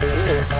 tuyến được